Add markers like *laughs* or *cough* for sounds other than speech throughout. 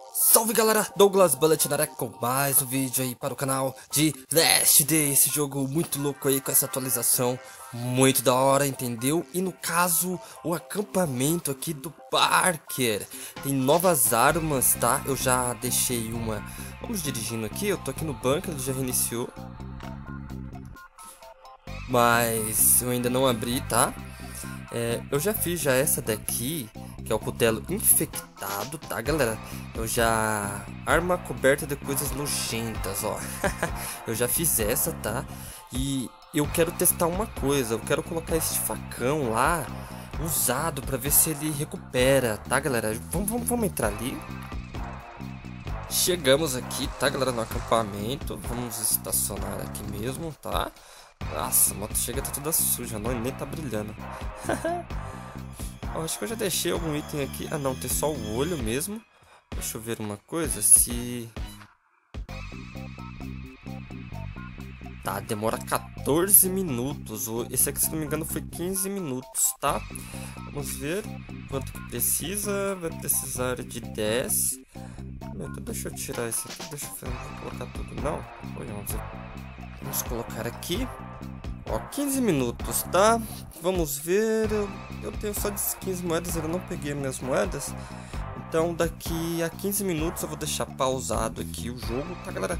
Salve galera, Douglas Bullet na com mais um vídeo aí para o canal de Last Day, esse jogo muito louco aí com essa atualização, muito da hora, entendeu? E no caso, o acampamento aqui do Parker, tem novas armas, tá? Eu já deixei uma, vamos dirigindo aqui, eu tô aqui no banco, ele já reiniciou, mas eu ainda não abri, tá? É, eu já fiz já essa daqui, que é o cutelo infectado, tá galera? Eu já... Arma coberta de coisas nojentas, ó. *laughs* eu já fiz essa, tá? E eu quero testar uma coisa, eu quero colocar esse facão lá, usado, pra ver se ele recupera, tá galera? Vamos, vamos, vamos entrar ali? Chegamos aqui, tá galera, no acampamento, vamos estacionar aqui mesmo, tá? Nossa, a moto chega tá toda suja, não, nem tá brilhando. *laughs* oh, acho que eu já deixei algum item aqui. Ah não, tem só o olho mesmo. Deixa eu ver uma coisa, se... Tá, demora 14 minutos. Esse aqui, se não me engano, foi 15 minutos, tá? Vamos ver quanto que precisa. Vai precisar de 10. Então, deixa eu tirar esse aqui. Deixa eu colocar tudo. Não? Foi 11. Vamos colocar aqui. Ó, 15 minutos, tá? Vamos ver. Eu, eu tenho só de 15 moedas, eu não peguei minhas moedas. Então daqui a 15 minutos eu vou deixar pausado aqui o jogo, tá galera?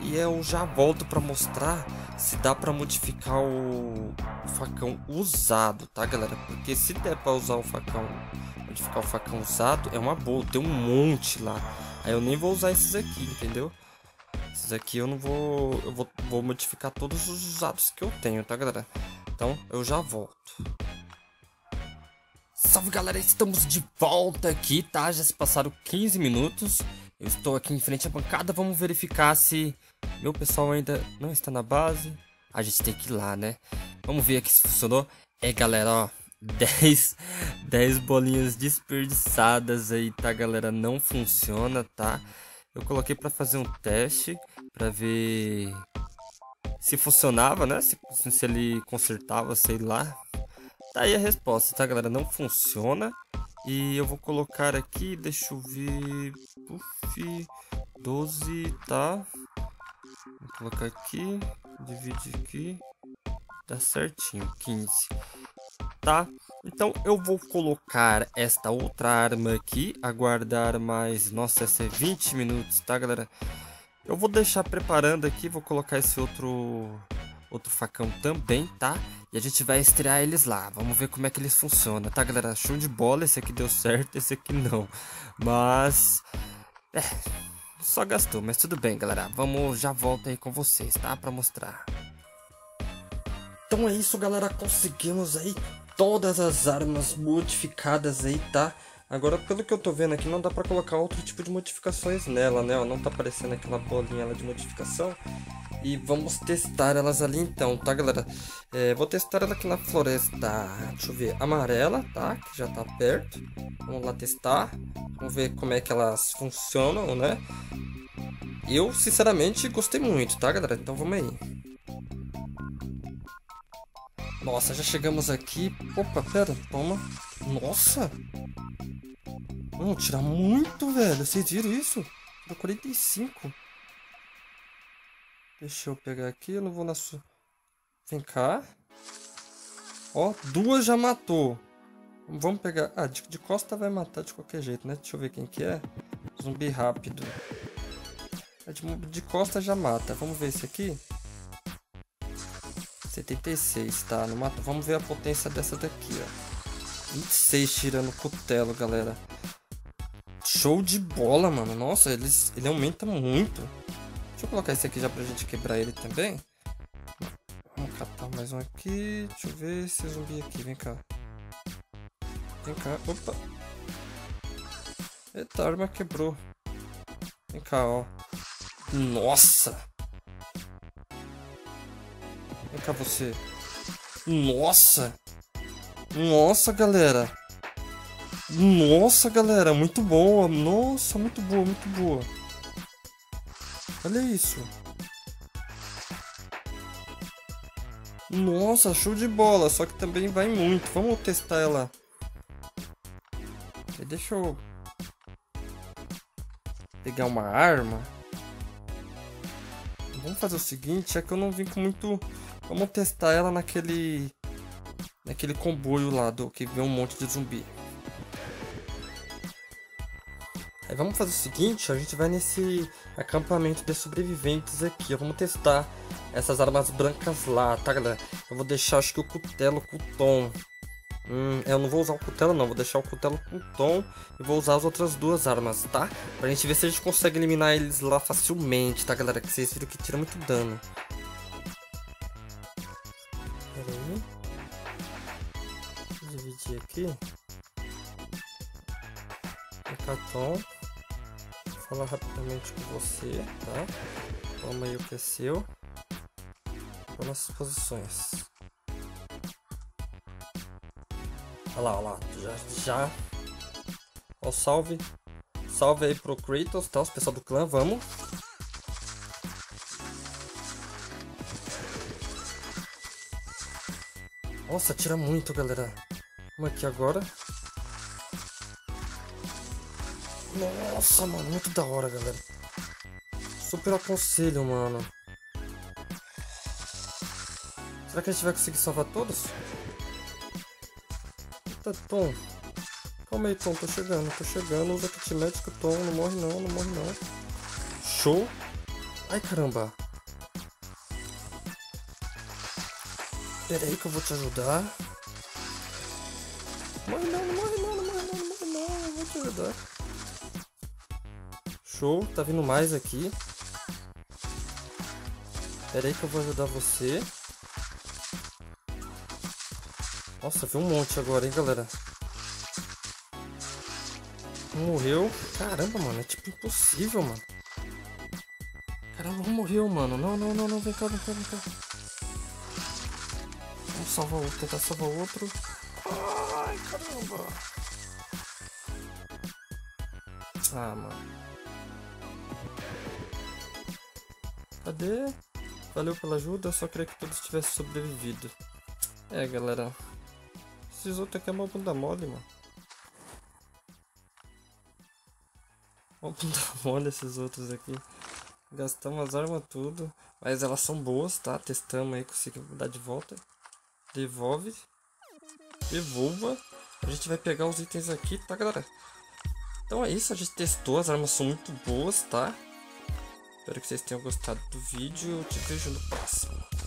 E eu já volto para mostrar se dá para modificar o, o, facão usado, tá galera? Porque se der para usar o facão, modificar o facão usado, é uma boa, tem um monte lá. Aí eu nem vou usar esses aqui, entendeu? Esses aqui eu não vou... Eu vou, vou modificar todos os usados que eu tenho, tá, galera? Então, eu já volto. Salve, galera! Estamos de volta aqui, tá? Já se passaram 15 minutos. Eu estou aqui em frente à bancada. Vamos verificar se meu pessoal ainda não está na base. A gente tem que ir lá, né? Vamos ver aqui se funcionou. É, galera, ó. *laughs* 10, 10 bolinhas desperdiçadas aí, tá, galera? Não funciona, tá? Eu coloquei para fazer um teste para ver se funcionava, né? Se, se ele consertava, sei lá. Tá aí a resposta, tá, galera? Não funciona. E eu vou colocar aqui, deixa eu ver. Puff, 12, tá? Vou colocar aqui, divide aqui. Dá certinho, 15 tá? Então eu vou colocar esta outra arma aqui, aguardar mais, nossa, essa é 20 minutos, tá galera? Eu vou deixar preparando aqui, vou colocar esse outro outro facão também, tá? E a gente vai estrear eles lá, vamos ver como é que eles funcionam, tá galera? Show de bola, esse aqui deu certo, esse aqui não, mas... É, só gastou, mas tudo bem galera, vamos, já volto aí com vocês, tá? Pra mostrar. Então é isso galera, conseguimos aí todas as armas modificadas aí, tá? Agora, pelo que eu tô vendo aqui, não dá pra colocar outro tipo de modificações nela, né? Não tá aparecendo aquela bolinha de modificação. E vamos testar elas ali então, tá, galera? É, vou testar ela aqui na floresta, deixa eu ver, amarela, tá? Que já tá perto. Vamos lá testar. Vamos ver como é que elas funcionam, né? Eu, sinceramente, gostei muito, tá, galera? Então vamos aí. Nossa, já chegamos aqui. Opa, pera, toma. Nossa! Vamos tirar muito, velho. Vocês viram isso? Tirou 45. Deixa eu pegar aqui, eu não vou na sua... Vem cá. Ó, duas já matou. Vamos pegar... Ah, de, de costa vai matar de qualquer jeito, né? Deixa eu ver quem que é. Zumbi rápido. É de, de costa já mata. Vamos ver esse aqui. 76, tá? No mato. Vamos ver a potência dessa daqui, ó. 26 tirando cutelo, galera. Show de bola, mano. Nossa, eles, ele aumenta muito. Deixa eu colocar esse aqui já pra gente quebrar ele também. Vamos catar mais um aqui. Deixa eu ver esse zumbi aqui. Vem cá. Vem cá. Opa. Eita, a arma quebrou. Vem cá, ó. Nossa! Vem cá você. Nossa! Nossa, galera! Nossa, galera, muito boa. Nossa, muito boa, muito boa. Olha isso. Nossa, show de bola. Só que também vai muito. Vamos testar ela. Deixa eu... pegar uma arma. Vamos fazer o seguinte, é que eu não vim com muito... Vamos testar ela naquele... Naquele comboio lá, do que vê um monte de zumbi. Vamos fazer o seguinte, a gente vai nesse acampamento de sobreviventes aqui. Vamos testar essas armas brancas lá, tá galera? Eu vou deixar acho que o cutelo com o tom. Hum, eu não vou usar o cutelo não, vou deixar o cutelo com o tom e vou usar as outras duas armas, tá? Pra gente ver se a gente consegue eliminar eles lá facilmente, tá galera? Que vocês viram que tira muito dano. Pera aí. Vou dividir aqui. Tom falar rapidamente com você, tá? Toma aí o que é seu. Para nossas posições. Olha lá, olha lá. Já, já. Ó, salve. Salve aí pro Kratos, tá? Os pessoal do clã, vamos. Nossa, tira muito, galera. Vamos aqui agora. Nossa, mano, muito da hora, galera. Super aconselho, mano. Será que a gente vai conseguir salvar todos? Eita, Tom. Calma aí, Tom, tô chegando, tô chegando. Usa kit médico, Tom. Não morre não, não morre não. Show. Ai, caramba. Pera aí que eu vou te ajudar. Morre não, não morre não, não morre não, não morre não. Eu vou te ajudar. Show, tá vindo mais aqui. Pera aí que eu vou ajudar você. Nossa, vi um monte agora, hein, galera. Um morreu. Caramba, mano, é tipo impossível, mano. Caramba, um morreu, mano. Não, não, não, não, vem cá, vem cá, vem cá. Vamos salvar outro, tentar salvar outro. Ai, caramba. Ah, mano. Cadê? Valeu pela ajuda, eu só queria que todos tivessem sobrevivido. É, galera. Esses outros aqui é uma bunda mole, mano. Uma bunda *laughs* mole esses outros aqui. Gastamos as armas tudo. Mas elas são boas, tá? Testamos aí, conseguimos dar de volta. Devolve. Devolva. A gente vai pegar os itens aqui, tá, galera? Então é isso, a gente testou, as armas são muito boas, tá? Espero que vocês tenham gostado do vídeo. Te vejo no próximo.